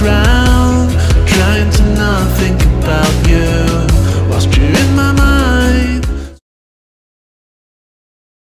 ground.